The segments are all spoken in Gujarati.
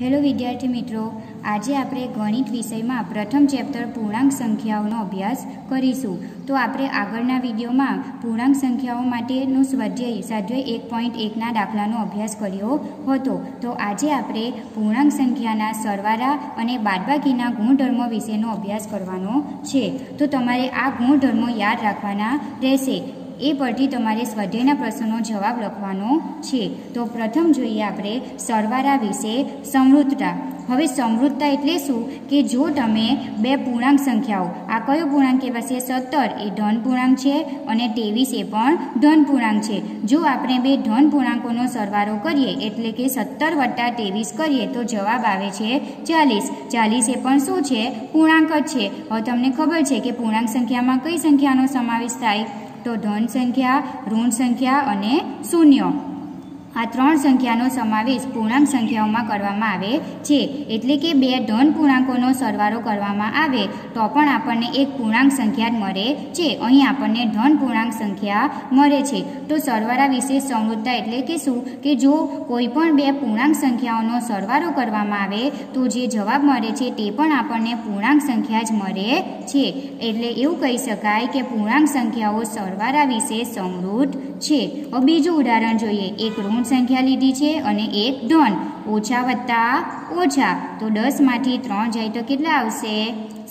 હેલો વિદ્યાર્થી મિત્રો, આજે આપણે ગણિત વિષયમાં પ્રથમ ચેપ્ટર પૂર્ણાંક સંખ્યાઓનો અભ્યાસ કરીશું. તો આપણે આગળના વિડીયોમાં પૂર્ણાંક સંખ્યાઓ માટેનું સ્વાધ્યાય સ્વાધ્યાય એક પોઈન્ટ એકના દાખલાનો અભ્યાસ કર્યો હતો. તો આજે આપણે પૂર્ણાંક સંખ્યાના સરવાળા અને બાદબાકીના ગુણધર્મો વિશેનો અભ્યાસ કરવાનો છે. તો તમારે આ ગુણધર્મો યાદ રાખવાના રહેશે. એ પરથી તમારે સ્વાધ્યાયના પ્રશ્નોનો જવાબ લખવાનો છે. તો પ્રથમ જોઈએ આપણે સરવાળા વિશે સમૃદ્ધતા. હવે સમૃદ્ધતા એટલે શું? કે જો તમે બે પૂર્ણાંક સંખ્યાઓ, આ કયો પૂર્ણાંક કહેવાશે? સત્તર, એ ધન પૂર્ણાંક છે અને ત્રેવીસ એ પણ ધન પૂર્ણાંક છે. જો આપણે બે ધન પૂર્ણાંકોનો સરવાળો કરીએ, એટલે કે સત્તર વત્તા ત્રેવીસ કરીએ, તો જવાબ આવે છે ચાલીસ. ચાલીસ એ પણ શું છે? પૂર્ણાંક જ છે. હવે તમને ખબર છે કે પૂર્ણાંક સંખ્યામાં કઈ સંખ્યાનો સમાવેશ થાય? તો ધન સંખ્યા, ઋણ સંખ્યા અને શૂન્ય. આ ત્રણ સંખ્યાનો સમાવેશ પૂર્ણાંક સંખ્યાઓમાં કરવામાં આવે છે. એટલે કે બે ધન પૂર્ણાંકોનો સરવાળો કરવામાં આવે, તો પણ આપણને એક પૂર્ણાંક સંખ્યા જ મળે છે. અહીં આપણને ધન પૂર્ણાંક સંખ્યા મળે છે. તો સરવાળા વિશે સમૃદ્ધતા એટલે કે શું? કે જો કોઈ પણ બે પૂર્ણાંક સંખ્યાઓનો સરવાળો કરવામાં આવે, તો જે જવાબ મળે છે તે પણ આપણને પૂર્ણાંક સંખ્યા જ મળે છે. એટલે એવું કહી શકાય કે પૂર્ણાંક સંખ્યાઓ સરવાળા વિશે સમૃદ્ધ છે. હવે બીજું ઉદાહરણ જોઈએ. એક ઋણ સંખ્યા લીધી છે અને એક ધન. ઓછા વત્તા ઓછા. તો દસમાંથી ત્રણ જાય તો કેટલા આવશે?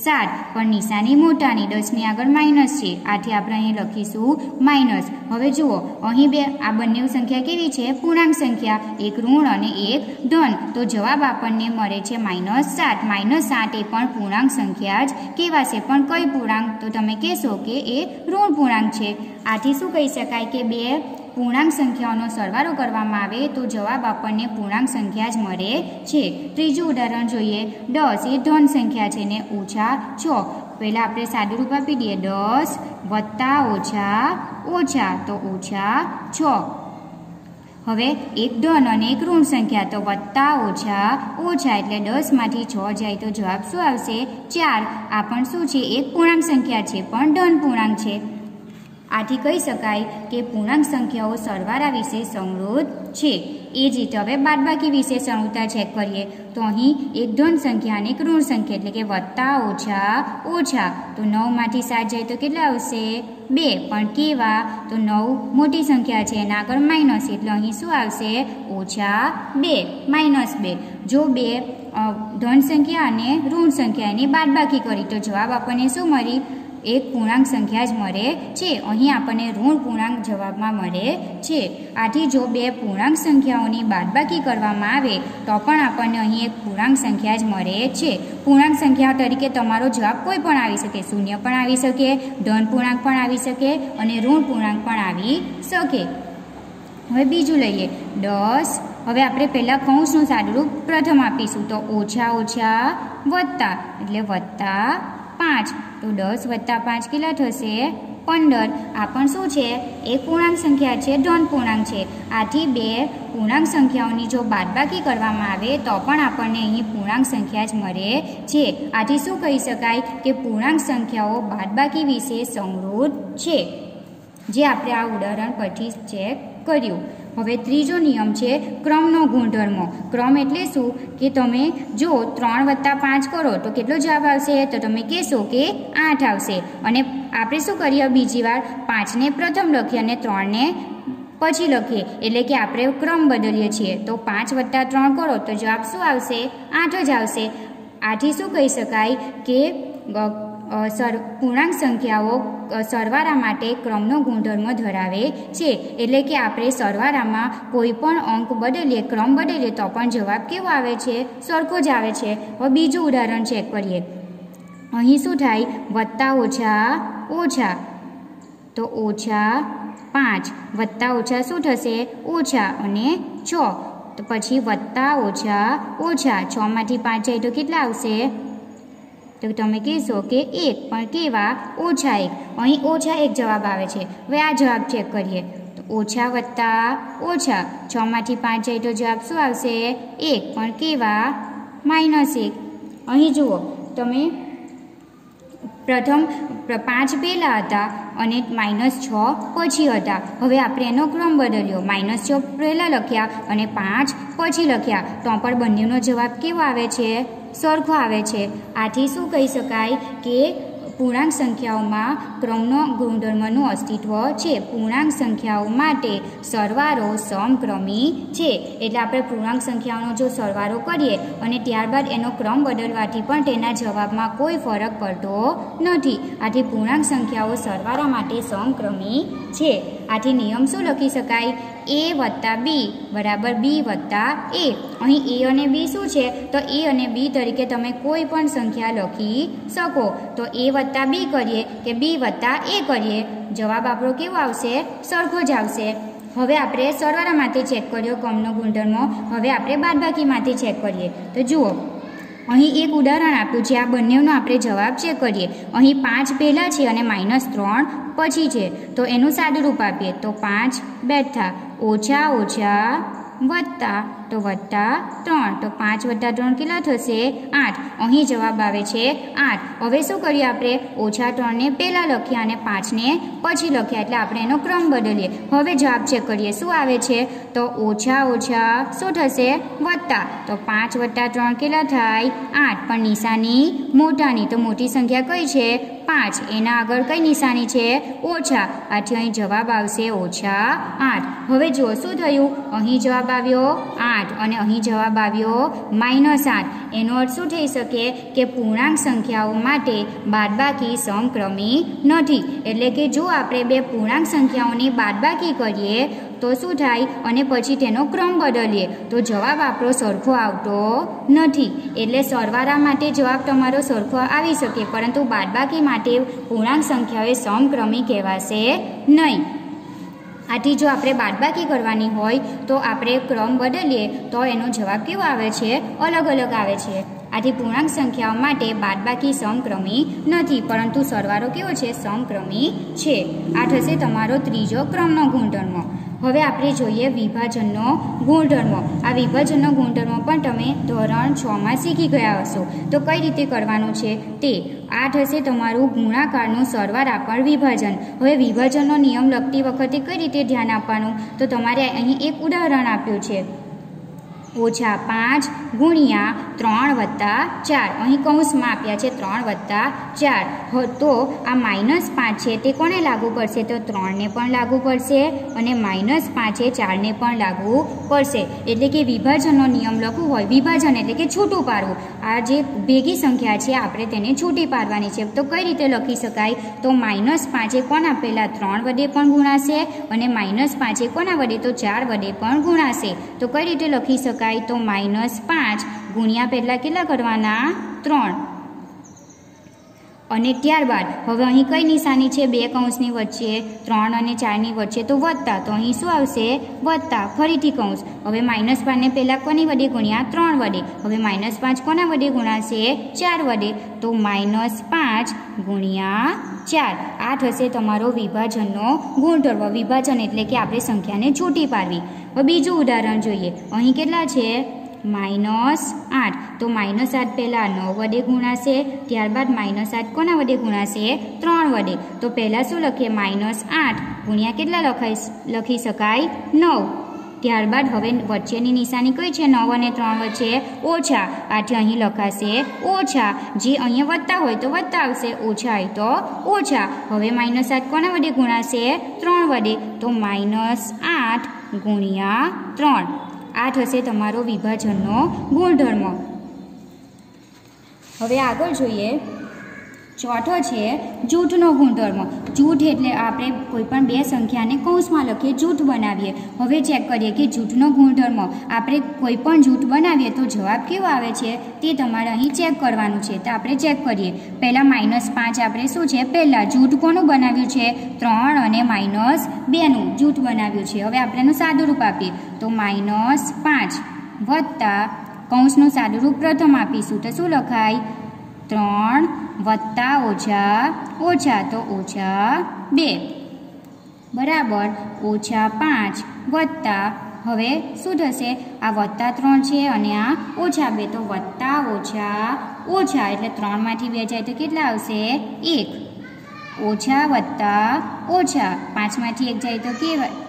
સાત, પણ નિશાની મોટાની દસની આગળ માઇનસ છે. આથી આપણે અહીં લખીશું માઇનસ. હવે જુઓ, અહીં બે, આ બંને સંખ્યા કેવી છે? પૂર્ણાંક સંખ્યા, એક ઋણ અને એક ધન. તો જવાબ આપણને મળે છે માઇનસ સાત. માઇનસ સાત એ પણ પૂર્ણાંક સંખ્યા જ કહેવાશે પણ કઈ પૂર્ણાંક? તો તમે કહેશો કે એ ઋણ પૂર્ણાંક છે. આથી શું કહી શકાય કે બે? પૂર્ણાંક સંખ્યાઓનો સરવાળો કરવામાં આવે તો જવાબ આપણને પૂર્ણાંક સંખ્યા જ મળે છે. ત્રીજું ઉદાહરણ જોઈએ. દસ એ ધન સંખ્યા છે ને ઓછા છ. પહેલાં આપણે સાદુરૂપ આપી દઈએ. દસ વત્તા ઓછા ઓછા તો ઓછા છ. હવે એક ધન અને એક ઋણ સંખ્યા તો વત્તા ઓછા ઓછા એટલે દસમાંથી છ જાય તો જવાબ શું આવશે? ચાર. આ પણ શું છે? એક પૂર્ણાંક સંખ્યા છે, પણ ધન પૂર્ણાંક છે. આથી કહી શકાય કે પૂર્ણાંક સંખ્યાઓ સરવાળા વિશે સમૃદ્ધ છે. એ જ રીતે હવે બાદબાકી વિશે સમૃદ્ધતા ચેક કરીએ. તો અહીં એક ધન સંખ્યા અને એક ઋણ સંખ્યા એટલે કે વત્તા ઓછા ઓછા. તો નવમાંથી સાત જાય તો કેટલા આવશે? બે. પણ કેવા? તો નવ મોટી સંખ્યા છે એના આગળ માઇનસ એટલે અહીં શું આવશે? ઓછા બે. માઇનસ બે. જો બે ધન સંખ્યા અને ઋણ સંખ્યા એની બાદબાકી કરી, તો જવાબ આપણને શું મળી? એક પૂર્ણાંક સંખ્યા જ મળે છે. અહીં આપણને ઋણ પૂર્ણાંક જવાબમાં મળે છે. આથી જો બે પૂર્ણાંક સંખ્યાઓની બાદબાકી કરવામાં આવે, તો પણ આપણને અહીં એક પૂર્ણાંક સંખ્યા જ મળે છે. પૂર્ણાંક સંખ્યા તરીકે તમારો જવાબ કોઈ પણ આવી શકે. શૂન્ય પણ આવી શકે, ધન પૂર્ણાંક પણ આવી શકે અને ઋણ પૂર્ણાંક પણ આવી શકે. હવે બીજું લઈએ. દસ. હવે આપણે પહેલાં કૌંસનું સાદુરૂપ પ્રથમ આપીશું. તો ઓછા ઓછા વત્તા. એટલે વત્તા પાંચ. તો દસ વત્તા પાંચ કેટલા થશે? પંદર. આ પણ શું છે? એ પૂર્ણાંક સંખ્યા છે, ધન પૂર્ણાંક છે. આથી બે પૂર્ણાંક સંખ્યાઓની જો બાદબાકી કરવામાં આવે, તો પણ આપણને અહીં પૂર્ણાંક સંખ્યા જ મળે છે. આથી શું કહી શકાય કે પૂર્ણાંક સંખ્યાઓ બાદબાકી વિશે સમૃદ્ધ છે? જે આપણે આ ઉદાહરણ પરથી ચેક કર્યું. હવે ત્રીજો નિયમ છે ક્રમનો ગુણધર્મો. ક્રમ એટલે શું? કે તમે જો ત્રણ વત્તા પાંચ કરો તો કેટલો જવાબ આવશે? તો તમે કહેશો કે આઠ આવશે. અને આપણે શું કરીએ? બીજી વાર પાંચને પ્રથમ લખીએ અને ત્રણને પછી લખીએ. એટલે કે આપણે ક્રમ બદલીએ છીએ. તો પાંચ વત્તા ત્રણ કરો તો જવાબ શું આવશે? આઠ જ આવશે. આથી શું કહી શકાય કે સર, પૂર્ણાંક સંખ્યાઓ સરવાળા માટે ક્રમનો ગુણધર્મ ધરાવે છે. એટલે કે આપણે સરવાળામાં કોઈ પણ અંક બદલીએ, ક્રમ બદલીએ, તો પણ જવાબ કેવો આવે છે? સરખો જ આવે છે. હવે બીજું ઉદાહરણ ચેક કરીએ. અહીં શું થાય? વત્તા ઓછા ઓછા, તો ઓછા પાંચ. વત્તા ઓછા શું થશે? ઓછા અને છ. તો પછી વત્તા ઓછા ઓછા છમાંથી પાંચ જાય તો કેટલા આવશે? તો તમે કહેશો કે એક, પણ કેવા? ઓછા એક. અહીં ઓછા એક જવાબ આવે છે. હવે આ જવાબ ચેક કરીએ. તો ઓછા વત્તા ઓછા. છમાંથી પાંચ જાય તો જવાબ શું આવશે? એક, પણ કેવા? માઇનસ એક. અહીં જુઓ, તમે પ્રથમ પાંચ પહેલાં હતા અને માઇનસ છ પછી હતા. હવે આપણે એનો ક્રમ બદલ્યો. માઇનસ છ પહેલાં લખ્યા અને પાંચ પછી લખ્યા. તો પણ બંનેનો જવાબ કેવો આવે છે? સરખો આવે છે. આથી શું કહી શકાય કે પૂર્ણાંક સંખ્યાઓમાં ક્રમનો ગુણધર્મનું અસ્તિત્વ છે. પૂર્ણાંક સંખ્યાઓ માટે સરવારો સમક્રમી છે. એટલે આપણે પૂર્ણાંક સંખ્યાઓનો જો સરવારો કરીએ અને ત્યારબાદ એનો ક્રમ બદલવાથી પણ તેના જવાબમાં કોઈ ફરક પડતો નથી. આથી પૂર્ણાંક સંખ્યાઓ સરવારા માટે સમક્રમી છે. આથી નિયમ શું લખી શકાય? એ વત્તા બી બરાબર બી વત્તા એ અહીં એ અને બી શું છે? તો એ અને બી તરીકે તમે કોઈ પણ સંખ્યા લખી શકો. તો એ વત્તા બી કરીએ કે બી વત્તા એ કરીએ? જવાબ આપણો કેવો આવશે? સરખો જ આવશે. હવે આપણે સરવાળામાંથી ચેક કર્યો, કમનો ગુણધર્મો. હવે આપણે બાદબાકીમાંથી ચેક કરીએ. તો જુઓ અહીં એક ઉદાહરણ આપ્યું છે. આ બંનેનો આપણે જવાબ ચેક કરીએ. અહીં પાંચ પહેલાં છે અને માઇનસ ત્રણ પછી છે. તો એનું સાદું રૂપ આપીએ. તો પાંચ બેઠા. ઓછા ઓછા વત્તા તો વત્તા ત્રણ. તો પાંચ વત્તા ત્રણ કેટલા થશે? આઠ. અહીં જવાબ આવે છે આઠ. હવે શું કરીએ આપણે? ઓછા ત્રણને પહેલાં લખ્યા અને પાંચને પછી લખ્યા. એટલે આપણે એનો ક્રમ બદલીએ. હવે જવાબ ચેક કરીએ. શું આવે છે? તો ઓછા ઓછા શું થશે? વત્તા. તો પાંચ વત્તા ત્રણ કેટલા થાય? આઠ. પણ નિશાની મોટાની. તો મોટી સંખ્યા કઈ છે? પાંચ. એના આગળ કઈ નિશાની છે? ઓછા. આથી અહીં જવાબ આવશે ઓછા આઠ. હવે જુઓ, શું થયું? અહીં જવાબ આવ્યો આઠ અને અહીં જવાબ આવ્યો માઇનસ આઠ. એનો અર્થ શું થઈ શકે? કે પૂર્ણાંક સંખ્યાઓ માટે બાદબાકી સમક્રમી નથી. એટલે કે જો આપણે બે પૂર્ણાંક સંખ્યાઓની બાદબાકી કરીએ તો શું થાય અને પછી તેનો ક્રમ બદલીએ. તો જવાબ આપણો સરખો આવતો નથી. એટલે સરવાળા માટે જવાબ તમારો સરખો આવી શકે, પરંતુ બાદબાકી માટે પૂર્ણાંક સંખ્યાઓ સમક્રમી કહેવાશે નહીં. આથી જો આપણે બાદબાકી કરવાની હોય, તો આપણે ક્રમ બદલીએ, તો એનો જવાબ કેવો આવે છે? અલગ અલગ આવે છે. આથી પૂર્ણાંક સંખ્યાઓ માટે બાદબાકી સમક્રમી નથી, પરંતુ સરવારો કેવો છે? સમક્રમી છે. આ થશે તમારો ત્રીજો ક્રમનો ગુણધર્મ. હવે આપણે જોઈએ વિભાજનનો ગુણધર્મ. આ વિભાજનનો ગુણધર્મો પણ તમે ધોરણ છમાં શીખી ગયા હશો. તો કઈ રીતે કરવાનું છે તે? આ થશે તમારું ગુણાકારનું સરવાળા પર વિભાજન. હવે વિભાજનનો નિયમ લખતી વખતે કઈ રીતે ધ્યાન આપવાનું? તો તમારે અહીં એક ઉદાહરણ આપ્યું છે. ઓછા પાંચ ગુણ્યા ત્રણ વત્તા ચાર. અહીં કૌંસમાં આપ્યા છે ત્રણ વત્તા ચાર. તો આ માઇનસ પાંચ છે તે કોને લાગુ પડશે? તો ત્રણને પણ લાગુ પડશે અને માઇનસ પાંચે ચારને પણ લાગુ પડશે. એટલે કે વિભાજનનો નિયમ લખવું હોય, વિભાજન એટલે કે છૂટું પાડવું. આ જે ભેગી સંખ્યા છે, આપણે તેને છૂટી પાડવાની છે. તો કઈ રીતે લખી શકાય? તો માઇનસ પાંચે કોના પહેલાં ત્રણ વડે પણ ગુણાશે અને માઇનસ પાંચે કોના વડે? તો ચાર વડે પણ ગુણાશે. તો કઈ રીતે લખી શકાય? તો માઇનસ પાંચ ગુણ્યા પહેલાં કેટલા કરવાના? ત્રણ. અને ત્યારબાદ, હવે અહીં કઈ નિશાની છે? બે કૌંસની વચ્ચે, ત્રણ અને ચારની વચ્ચે તો વત્તા તો અહીં શું આવશે? વત્તા ફરીથી કૌંસ. હવે માઇનસ પાંચને પહેલાં કોની વડે ગુણ્યા? ત્રણ વડે. હવે માઇનસ પાંચ કોના વડે ગુણાશે? ચાર વડે. તો માઇનસ પાંચ ગુણ્યા ચાર. આ થશે તમારો વિભાજનનો ગુણધર્વ વિભાજન એટલે કે આપણે સંખ્યાને છૂટી પાડવી. હવે બીજું ઉદાહરણ જોઈએ. અહીં કેટલા છે? માઇનસ આઠ. તો માઇનસ આઠ પહેલાં નવ વડે ગુણાશે, ત્યારબાદ માઇનસ આઠ કોના વડે ગુણાશે? ત્રણ વડે. તો પહેલાં શું લખીએ? માઇનસ આઠ. ગુણ્યા કેટલા લખાઈ લખી શકાય નવ. ત્યારબાદ હવે વચ્ચેની નિશાની કઈ છે? નવ અને ત્રણ વચ્ચે ઓછા. આથી અહીં લખાશે ઓછા. જે અહીંયા વધતા હોય તો વધતા આવશે. ઓછા હોય તો ઓછા. હવે માઇનસ આઠ કોના વડે ગુણાશે? ત્રણ વડે. તો માઇનસ આઠ ગુણ્યા ત્રણ. આ થશે તમારો વિભાજનનો ગુણધર્મ. હવે આગળ જોઈએ. ચોથો છે જૂથનો ગુણધર્મ. જૂથ એટલે આપણે કોઈ પણ બે સંખ્યાને કૌંસમાં લખીએ, જૂથ બનાવીએ. હવે ચેક કરીએ કે જૂઠનો ગુણધર્મ. આપણે કોઈપણ જૂઠ બનાવીએ તો જવાબ કેવો આવે છે? તે તમારે અહીં ચેક કરવાનું છે. તો આપણે ચેક કરીએ. પહેલાં માઇનસ પાંચ આપણે શું છે? પહેલાં જૂઠ કોનું બનાવ્યું છે? ત્રણ અને માઇનસ બેનું જૂઠ બનાવ્યું છે. હવે આપણે એનું સાદું રૂપ આપીએ. તો માઇનસ પાંચ વત્તા કૌંસનું સાદું રૂપ પ્રથમ આપીશું. તો શું લખાય? ત્રણ વત્તા ઓછા ઓછા તો ઓછા બે. બરાબર, ઓછા પાંચ વત્તા. હવે શું થશે? આ વત્તા ત્રણ છે અને આ ઓછા બે, તો વત્તા ઓછા ઓછા, એટલે ત્રણમાંથી બે જાય તો કેટલા આવશે? એક. ઓછા વત્તા ઓછા. પાંચમાંથી એક જાય તો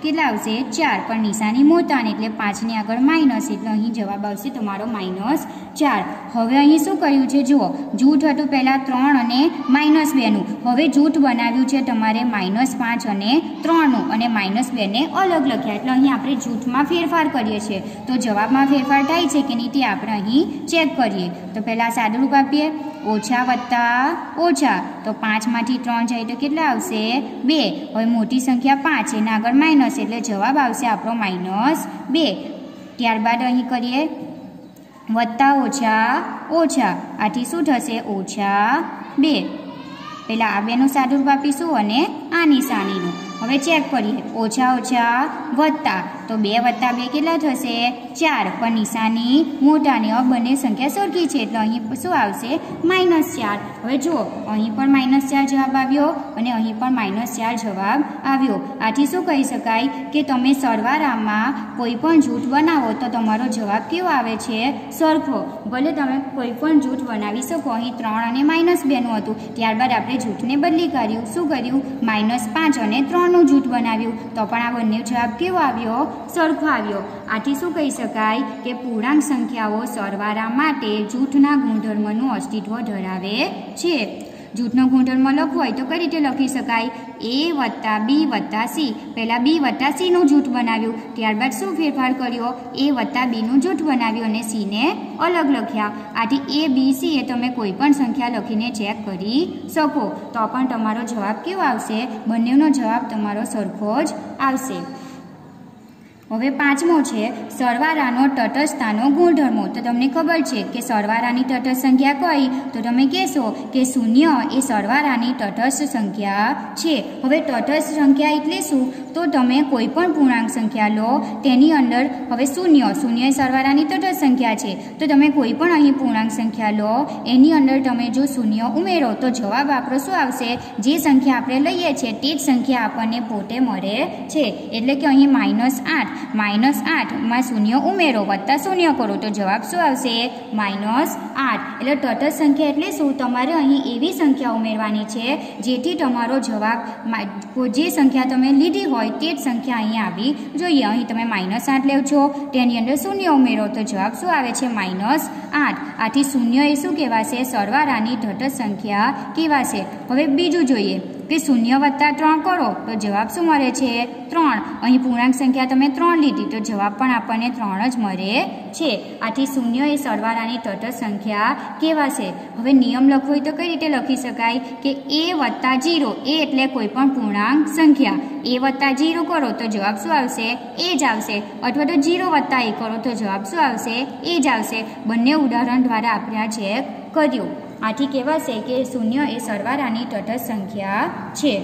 કેટલા આવશે? ચાર. પણ નિશાની મોટા ને એટલે પાંચની આગળ માઇનસ એટલે અહીં જવાબ આવશે તમારો માઇનસ ચાર. હવે અહીં શું કર્યું છે? જુઓ. જૂથ હતું પહેલાં ત્રણ અને માઇનસ બેનું હવે જૂથ બનાવ્યું છે તમારે માઇનસ પાંચ અને ત્રણનું અને માઇનસ બેને અલગ લખ્યા. એટલે અહીં આપણે જૂથમાં ફેરફાર કરીએ છીએ. તો જવાબમાં ફેરફાર થાય છે કે નહીં તે આપણે અહીં ચેક કરીએ. તો પહેલાં સાદુરૂપ આપીએ. ઓછા વત્તા ઓછા. તો પાંચમાંથી ત્રણ જાય તો કેટલા આવશે? બે. હવે મોટી સંખ્યા પાંચ. એના આગળ માઇનસ એટલે જવાબ આવશે આપણો માઇનસ બે. ત્યારબાદ અહીં કરીએ. વત્તા ઓછા ઓછા. આથી શું થશે? ઓછા બે. પહેલાં આ બેનું સાદુરૂપ આપીશું અને આ નિશાનીનું. હવે ચેક કરીએ. ઓછા ઓછા વત્તા. તો બે વત્તા બે કેટલા થશે? ચાર. પણ નિશાની મોટાની હવે બંને સંખ્યા સરખી છે, એટલે અહીં શું આવશે? માઇનસ ચાર. હવે જુઓ, અહીં પણ માઇનસ ચાર જવાબ આવ્યો અને અહીં પણ માઇનસ ચાર જવાબ આવ્યો. આથી શું કહી શકાય કે તમે સરવાળામાં કોઈ પણ જૂથ બનાવો તો તમારો જવાબ કેવો આવે છે? સરખો. ભલે તમે કોઈ પણ જૂથ બનાવી શકો, અહીં ત્રણ અને માઇનસ બેનું હતું. ત્યારબાદ આપણે જૂથને બદલી કર્યું શું કર્યું? માઇનસ પાંચ અને ત્રણનું જૂથ બનાવ્યું. તો પણ આ બંને જવાબ કેવો આવ્યો? સરખો આવ્યો આથી શું કહી શકાય કે પૂર્ણાંક સંખ્યાઓ સરવાળા માટે જૂથના ગુણધર્મનું અસ્તિત્વ ધરાવે છે. જૂથનો ગુણધર્મ લખવો હોય તો કઈ રીતે લખી શકાય? એ વત્તા બી વત્તા સી પહેલાં બી વત્તા સીનું જૂથ બનાવ્યું. ત્યારબાદ શું ફેરફાર કર્યો? એ વત્તા બીનું જૂથ બનાવ્યું અને સીને અલગ લખ્યા. આથી એ બી સી એ તમે કોઈ પણ સંખ્યા લખીને ચેક કરી શકો. તો પણ તમારો જવાબ કેવો આવશે? બંનેનો જવાબ તમારો સરખો જ આવશે. હવે પાંચમો છે, સરવારાનો તટસ્થતાનો ગુણધર્મો. તો તમને ખબર છે કે સરવારાની તટસ્થ સંખ્યા કઈ? તો તમે કહેશો કે શૂન્ય એ સરવારાની તટસ્થ સંખ્યા છે. હવે તટસ્થ સંખ્યા એટલે શું? તો તમે કોઈ પણ પૂર્ણાંક સંખ્યા લો, તેની અંદર હવે શૂન્ય શૂન્ય સરવાળાની તટસ્થ સંખ્યા છે. તો તમે કોઈ પણ અહીં પૂર્ણાંક સંખ્યા લો, એની અંદર તમે જો શૂન્ય ઉમેરો, તો જવાબ આપણો શું આવશે? જે સંખ્યા આપણે લઈએ છીએ, તે જ સંખ્યા આપણને પોતે મળે છે. એટલે કે અહીં માઇનસ આઠ માઇનસ આઠમાં શૂન્ય ઉમેરો, વત્તા શૂન્ય કરો, તો જવાબ શું આવશે? માઇનસ આઠ. એટલે તટસ્થ સંખ્યા એટલે શું? તમારે અહીં એવી સંખ્યા ઉમેરવાની છે, જેથી તમારો જવાબ, જે સંખ્યા તમે લીધી હોય તે જ સંખ્યા અહીં આવી. જોઈએ, અહીં તમે માઇનસ આઠ લેવ છો તેની અંદર શૂન્ય ઉમેરો, તો જવાબ શું આવે છે? માઇનસ આઠ. આથી શૂન્ય એ શું કહેવાશે? સરવાળાની ઘટ સંખ્યા કહેવાશે. હવે બીજું જોઈએ. કે શૂન્ય વત્તા ત્રણ કરો, તો જવાબ શું મળે છે? ત્રણ. અહીં પૂર્ણાંક સંખ્યા તમે ત્રણ લીધી, તો જવાબ પણ આપણને ત્રણ જ મળે છે. આથી શૂન્ય એ સરવાળાની તટસ્થ સંખ્યા કહેવાશે. હવે નિયમ લખવો હોય તો કઈ રીતે લખી શકાય? કે એ વત્તા જીરો, એ એટલે કોઈ પણ પૂર્ણાંક સંખ્યા. એ વત્તા જીરો કરો, તો જવાબ શું આવશે? એ જ આવશે. અથવા તો જીરો વત્તા એ કરો, તો જવાબ શું આવશે? એ જ આવશે. બંને ઉદાહરણ દ્વારા આપણે આ ચેક કર્યું. આથી કહેવાશે કે શૂન્ય એ સરવાળાની તટસ્થ સંખ્યા છે.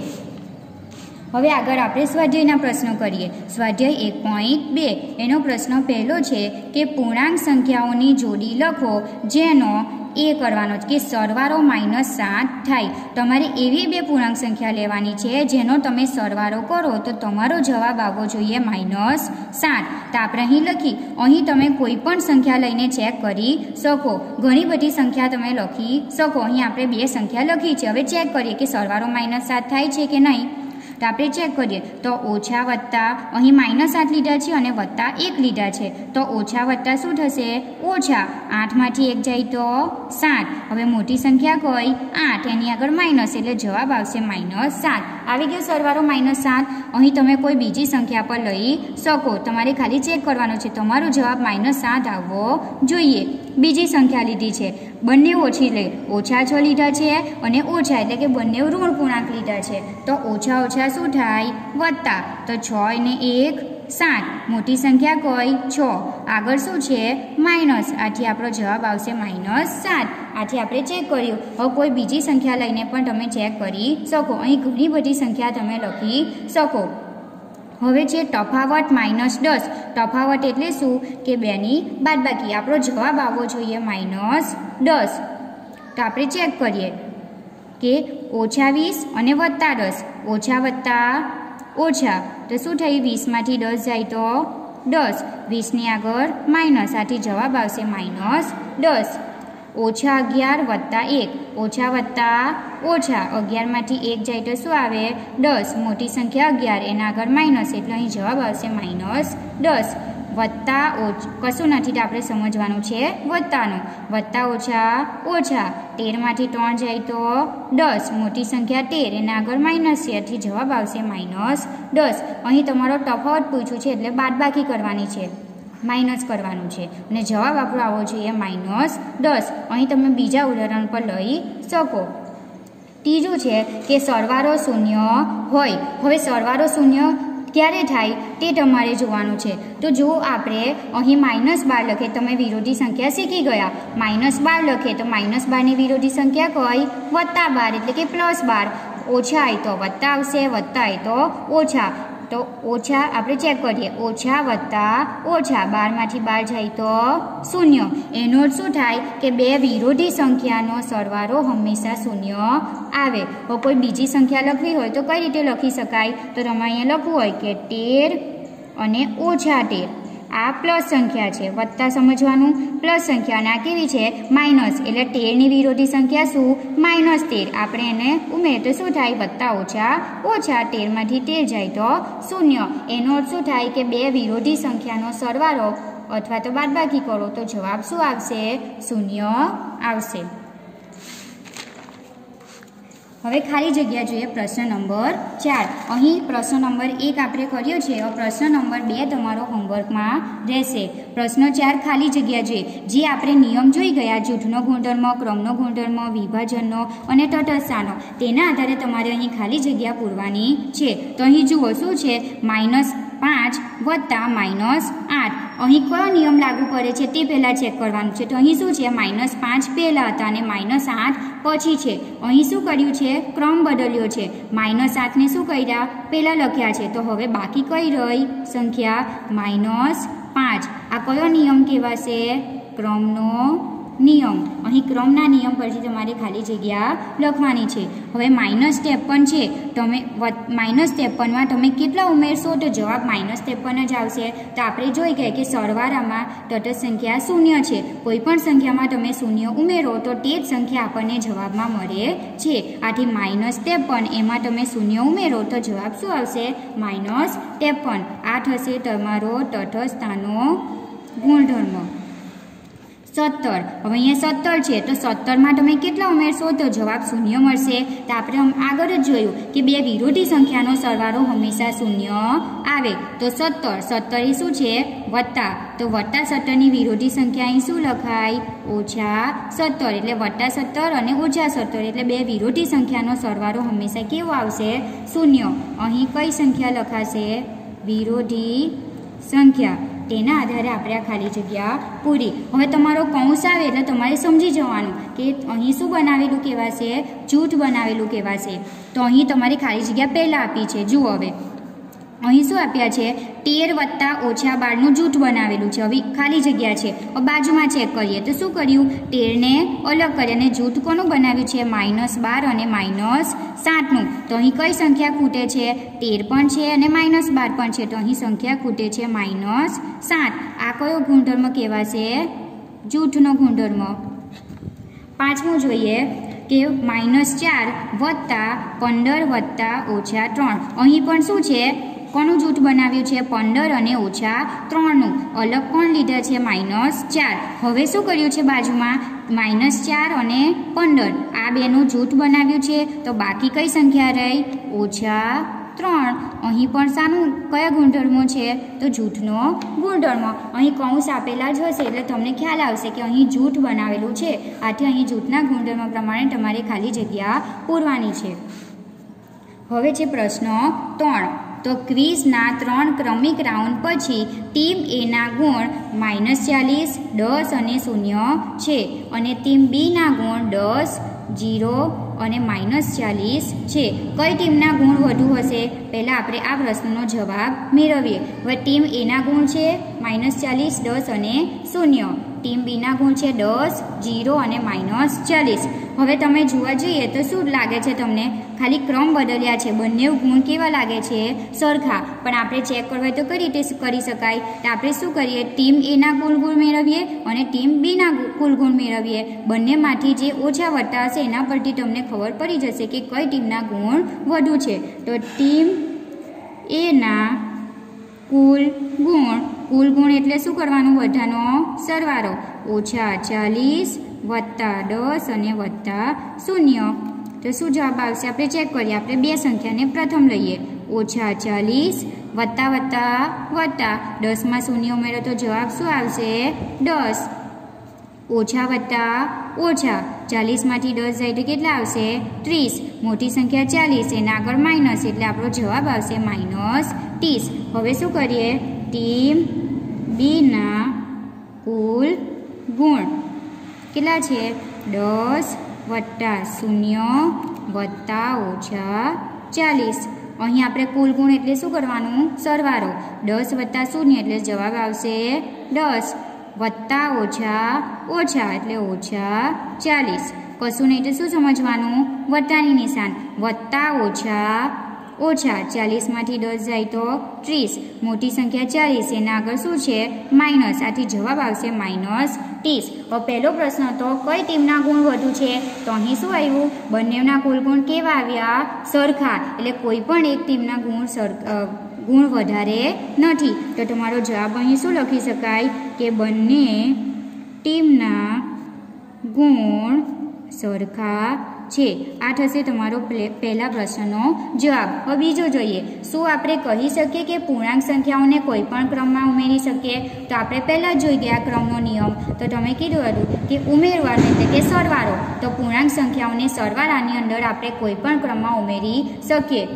હવે આગળ આપણે સ્વાધ્યાયના પ્રશ્નો કરીએ. સ્વાધ્યાય એક પોઈન્ટ બે. એનો પ્રશ્ન પહેલો છે કે પૂર્ણાંક સંખ્યાઓની જોડી લખો, જેનો એ કરવાનો કે સરવારો માઇનસ સાત થાય. તમારે એવી બે પૂર્ણાંક સંખ્યા લેવાની છે, જેનો તમે સરવારો કરો તો તમારો જવાબ આવવો જોઈએ માઇનસ સાત. તો આપણે અહીં લખી, અહીં તમે કોઈ પણ સંખ્યા લઈને ચેક કરી શકો. ઘણી બધી સંખ્યા તમે લખી શકો. અહીં આપણે બે સંખ્યા લખી છે. હવે ચેક કરીએ કે સરવારો માઇનસ સાત થાય છે કે નહીં. તો આપણે ચેક કરીએ. તો ઓછા વત્તા, અહીં માઇનસ આઠ લીધા છે અને વત્તા એક લીધા છે. તો ઓછા વત્તા શું થશે? ઓછા. આઠમાંથી એક જાય તો સાત. હવે મોટી સંખ્યા કઈ? આઠ. એની આગળ માઇનસ એટલે જવાબ આવશે માઇનસ સાત. આવી ગયો સરવાળો માઇનસ સાત. અહીં તમે કોઈ બીજી સંખ્યા પર લઈ શકો. તમારે ખાલી ચેક કરવાનો છે. તમારો જવાબ માઇનસ સાત આવવો જોઈએ. બીજી સંખ્યા લીધી છે. બંને ઓછી લે, ઓછા છ લીધા છે અને ઓછા એટલે કે બંને ઋણ પૂર્ણાંક લીધા છે. તો ઓછા ઓછા શું થાય? વત્તા. તો છ અને એક, સાત. મોટી સંખ્યા કઈ? છ. આગળ શું છે? માઇનસ. આથી આપણો જવાબ આવશે માઇનસ સાત. આથી આપણે ચેક કર્યું. હવે કોઈ બીજી સંખ્યા લઈને પણ તમે ચેક કરી શકો. અહીં ઘણી બધી સંખ્યા તમે લખી શકો. હવે છે તફાવત માઇનસ દસ, તફાવત એટલે શું? કે બેની બાદબાકી. આપણો જવાબ આવવો જોઈએ માઇનસ દસ. તો આપણે ચેક કરીએ કે ઓછા વીસ અને વત્તા દસ. ઓછા વત્તા ઓછા. તો શું થયું? વીસમાંથી દસ જાય તો દસ. વીસની આગળ માઇનસ આથી જવાબ આવશે માઇનસ દસ. ઓછા અગિયાર વત્તા એક. ઓછા વત્તા ઓછા. અગિયારમાંથી એક જાય તો શું આવે? દસ. મોટી સંખ્યા અગિયાર. એના આગળ માઇનસ એટલે અહીં જવાબ આવશે માઇનસ દસ. વત્તા ઓછ, કશું નથી તો આપણે સમજવાનું છે વત્તાનું. વત્તા ઓછા ઓછા. તેરમાંથી ત્રણ જાય તો દસ. મોટી સંખ્યા તેર. એના આગળ માઇનસ છે. જવાબ આવશે માઇનસ દસ. અહીં તમારો તફાવત પૂછ્યું છે એટલે બાદબાકી કરવાની છે. માઇનસ કરવાનું છે. અને જવાબ આપણો આવવો જોઈએ માઇનસ દસ. અહીં તમે બીજા ઉદાહરણ પર લઈ શકો. ત્રીજું છે કે સરવારો શૂન્ય હોય. હવે સરવારો શૂન્ય ક્યારે થાય તે તમારે જોવાનું છે. તો જો આપણે અહીં માઇનસ બાર લખે તમે વિરોધી સંખ્યા શીખી ગયા. માઇનસ બાર લખે તો માઇનસ બારની વિરોધી સંખ્યા કઈ? વત્તા બાર એટલે કે પ્લસ બાર. ઓછા હોય તો વત્તા આવશે, વત્તા હોય તો ઓછા. તો ઓછા, આપણે ચેક કરીએ. ઓછા વત્તા ઓછા બારમાંથી બાર જાય તો શૂન્ય. એનો શું થાય કે બે વિરોધી સંખ્યાનો સરવાળો હંમેશા શૂન્ય આવે. હવે કોઈ બીજી સંખ્યા લખવી હોય તો કઈ રીતે લખી શકાય? તો તમારે અહીંયા લખવું હોય કે તેર અને ઓછા તેર. આ પ્લસ સંખ્યા છે. વત્તા સમજવાનું. પ્લસ સંખ્યા આ કેવી છે? માઇનસ. એટલે તેરની વિરોધી સંખ્યા શું? માઇનસ તેર. આપણે એને ઉમેર તો શું થાય? વત્તા ઓછા ઓછા તેરમાંથી તેર જાય તો શૂન્ય. એનો અર્થ શું થાય કે બે વિરોધી સંખ્યાનો સરવાળો અથવા તો બાદબાકી કરો તો જવાબ શું આવશે? શૂન્ય આવશે. હવે ખાલી જગ્યા જોઈએ પ્રશ્ન નંબર ચાર. અહીં પ્રશ્ન નંબર એક આપણે કર્યો છે. પ્રશ્ન નંબર બે તમારો હોમવર્કમાં રહેશે. પ્રશ્ન ચાર, ખાલી જગ્યા જોઈએ. જે આપણે નિયમ જોઈ ગયા, જૂથનો ગુણધર્મ, ક્રમનો ગુણધર્મ, વિભાજનનો અને તટસ્થાનો તેના આધારે તમારે અહીં ખાલી જગ્યા પૂરવાની છે. તો અહીં જુઓ, શું છે? માઇનસ પાંચ વત્તા માઇનસ આઠ. અહીં કયો નિયમ લાગુ કરે છે તે પહેલાં ચેક કરવાનું છે. તો અહીં શું છે? માઇનસ પાંચ પહેલાં હતા અને માઇનસ આઠ પછી છે. અહીં શું કર્યું છે? ક્રમ બદલ્યો છે. માઇનસ આઠને શું કર્યા? પહેલાં લખ્યા છે. તો હવે બાકી કઈ રહી? સંખ્યા માઇનસ પાંચ. આ કયો નિયમ કહેવાશે? ક્રમનો નિયમ. અહીં ક્રમના નિયમ પરથી તમારે ખાલી જગ્યા લખવાની છે. હવે માઇનસ ત્રેપન છે. તમે માઇનસ ત્રેપનમાં તમે કેટલા ઉમેરશો? તો જવાબ માઇનસ ત્રેપન જ આવશે. તો આપણે જોઈ ગયા કે સરવાળામાં તટસ્થ સંખ્યા શૂન્ય છે. કોઈપણ સંખ્યામાં તમે શૂન્ય ઉમેરો, તો તે જ સંખ્યા આપણને જવાબમાં મળે છે. આથી માઇનસ ત્રેપન, એમાં તમે શૂન્ય ઉમેરો, તો જવાબ શું આવશે? માઇનસ ત્રેપન. આ થશે તમારો તટસ્થતાનો ગુણધર્મ. સત્તર. હવે અહીંયા સત્તર છે, તો સત્તરમાં તમે કેટલા ઉમેરશો તો જવાબ શૂન્ય મળશે. તો આપણે આગળ જ જોયું કે બે વિરોધી સંખ્યાનો સરવાળો હંમેશા શૂન્ય આવે. તો સત્તર. સત્તર એ શું છે? વત્તા. તો વત્તા સત્તરની વિરોધી સંખ્યા અહીં શું લખાય? ઓછા સત્તર. એટલે વત્તા સત્તર અને ઓછા સત્તર. એટલે બે વિરોધી સંખ્યાનો સરવાળો હંમેશા કેવો આવશે? શૂન્ય. અહીં કઈ સંખ્યા લખાશે? વિરોધી સંખ્યા. તેના આધારે આપણે આ ખાલી જગ્યા પૂરી. હવે તમારો કૌંસ આવે એટલે તમારે સમજી જવાનું કે અહીં શું બનાવેલું કહેવાશે જૂઠ બનાવેલું કહેવાશે તો અહીં તમારી ખાલી જગ્યા પહેલાં આપી છે. જુઓ હવે. અહીં શું આપ્યા છે? તેર વત્તા ઓછા બારનું જૂઠ બનાવેલું છે. હવે ખાલી જગ્યા છે. બાજુમાં ચેક કરીએ. તો શું કર્યું? તેરને અલગ કરી અને જૂઠ કોનું બનાવ્યું છે? માઇનસ બાર અને માઇનસ સાતનું. તો અહીં કઈ સંખ્યા ખૂટે છે? તેર પણ છે અને માઇનસ બાર પણ છે. તો અહીં સંખ્યા ખૂટે છે માઇનસ સાત. આ કયો ગુણધર્મ કહેવાશે? જૂઠનો ગુણધર્મ. પાંચમું જોઈએ કે માઇનસ ચાર વત્તા પંદર વત્તા ઓછા ત્રણ. અહીં પણ શું છે? કોનું જૂથ બનાવ્યું છે? પંદર અને ઓછા ત્રણનું. અલગ કોણ લીધા છે? માઇનસ ચાર. હવે શું કર્યું છે બાજુમાં? માઇનસ ચાર અને પંદર. આ બેનું જૂથ બનાવ્યું છે. તો બાકી કઈ સંખ્યા રહી? ઓછા ત્રણ. અહીં પણ શાનું કયા ગુણધર્મો છે? તો જૂથનો ગુણધર્મ. અહીં કૌંસ આપેલા જ હશે. એટલે તમને ખ્યાલ આવશે કે અહીં જૂથ બનાવેલું છે. આથી અહીં જૂથના ગુણધર્મ પ્રમાણે તમારે ખાલી જગ્યા પૂરવાની છે. હવે છે પ્રશ્ન ત્રણ. તો ક્વિઝના ત્રણ ક્રમિક રાઉન્ડ પછી ટીમ એના ગુણ માઇનસ ચાલીસ, દસ અને શૂન્ય છે અને ટીમ બીના ગુણ દસ, જીરો અને માઇનસ ચાલીસ છે. કઈ ટીમના ગુણ વધુ હશે? પહેલાં આપણે આ પ્રશ્નનો જવાબ મેળવીએ. હવે ટીમ એના ગુણ છે માઇનસ ચાલીસ, દસ અને શૂન્ય. ટીમ બીના ગુણ છે દસ, જીરો અને માઇનસ ચાલીસ. હવે તમે જોવા જઈએ તો શું લાગે છે તમને? ખાલી ક્રમ બદલ્યા છે. બંને ગુણ કેવા લાગે છે? સરખા. પણ આપણે ચેક કરવા તો કઈ રીતે કરી શકાય? તો આપણે શું કરીએ? ટીમ એના કુલ ગુણ મેળવીએ અને ટીમ બીના કુલ ગુણ મેળવીએ. બંનેમાંથી જે ઓછા વત્તા હશે એના પરથી તમને ખબર પડી જશે કે કઈ ટીમના ગુણ વધુ છે. તો ટીમ એના કુલ ગુણ. કુલ ગુણ એટલે શું કરવાનું? બધાનો સરવાળો. ઓછા ચાલીસ વત્તા દસ અને વત્તા શૂન્ય. તો શું જવાબ આવશે? આપણે ચેક કરીએ. આપણે બે સંખ્યાને પ્રથમ લઈએ. ઓછા ચાલીસ વત્તા વત્તા વત્તા. દસમાં શૂન્ય ઉમેરો તો જવાબ શું આવશે? દસ. ઓછા વત્તા ઓછા. ચાલીસમાંથી દસ જાય તો કેટલા આવશે? ત્રીસ. મોટી સંખ્યા ચાલીસ. એના આગળ માઇનસ એટલે આપણો જવાબ આવશે માઇનસ ત્રીસ હવે શું કરીએ? ટીમ બીના કુલ ગુણ. કેટલા છે? દસ વત્તા શૂન્ય વત્તા ઓછા ચાલીસ. અહીં આપણે કુલ ગુણ એટલે શું કરવાનું? સરવારો દસ વત્તા શૂન્ય એટલે જવાબ આવશે દસ. વત્તા ઓછા ઓછા એટલે ઓછા ચાલીસ. કશું નહીં એટલે શું સમજવાનું? વત્તાની નિશાન. વત્તા ઓછા ઓછા ચાલીસમાંથી દસ જાય તો ત્રીસ. મોટી સંખ્યા ચાલીસ. એના આગળ શું છે? માઇનસ. આથી જવાબ આવશે માઇનસ ત્રીસ. હવે પહેલો પ્રશ્ન હતો કઈ ટીમના ગુણ વધુ છે? તો અહીં શું આવ્યું? બંનેના કુલ ગુણ કેવા આવ્યા? સરખા. એટલે કોઈ પણ એક ટીમના ગુણ સર ગુણ વધારે નથી. તો તમારો જવાબ અહીં શું લખી શકાય? કે બંને ટીમના ગુણ સરખા છે. આ થશે તમારો પહેલા પ્રશ્નનો જવાબ. હવે બીજો જોઈએ. શું આપણે કહી શકીએ કે પૂર્ણાંક સંખ્યાઓને કોઈ પણ ક્રમમાં ઉમેરી શકીએ? તો આપણે પહેલાં જોઈ ગયા ક્રમનો નિયમ. તો તમે કીધું હતું કે ઉમેરવાનું એટલે કે સરવાળો. તો પૂર્ણાંક સંખ્યાઓને સરવાળાની અંદર આપણે કોઈ પણ ક્રમમાં ઉમેરી શકીએ.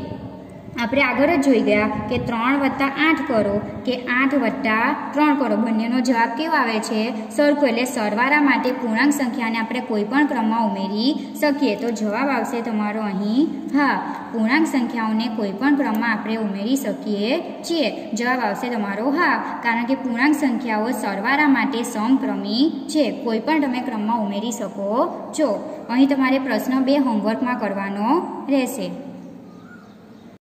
આપણે આગળ જ જોઈ ગયા કે ત્રણ વત્તા આઠ કરો, કે આઠ વત્તા ત્રણ કરો. બંનેનો જવાબ કેવો આવે છે? સરખો એટલે સરવાળા માટે પૂર્ણાંક સંખ્યાને આપણે કોઈ પણ ક્રમમાં ઉમેરી શકીએ. તો જવાબ આવશે તમારો અહીં, હા, પૂર્ણાંક સંખ્યાઓને કોઈ પણ ક્રમમાં આપણે ઉમેરી શકીએ છીએ. જવાબ આવશે તમારો, હા, કારણ કે પૂર્ણાંક સંખ્યાઓ સરવાળા માટે સમક્રમી છે. કોઈ પણ તમે ક્રમમાં ઉમેરી શકો છો. અહીં તમારે પ્રશ્ન બે હોમવર્કમાં કરવાનો રહેશે.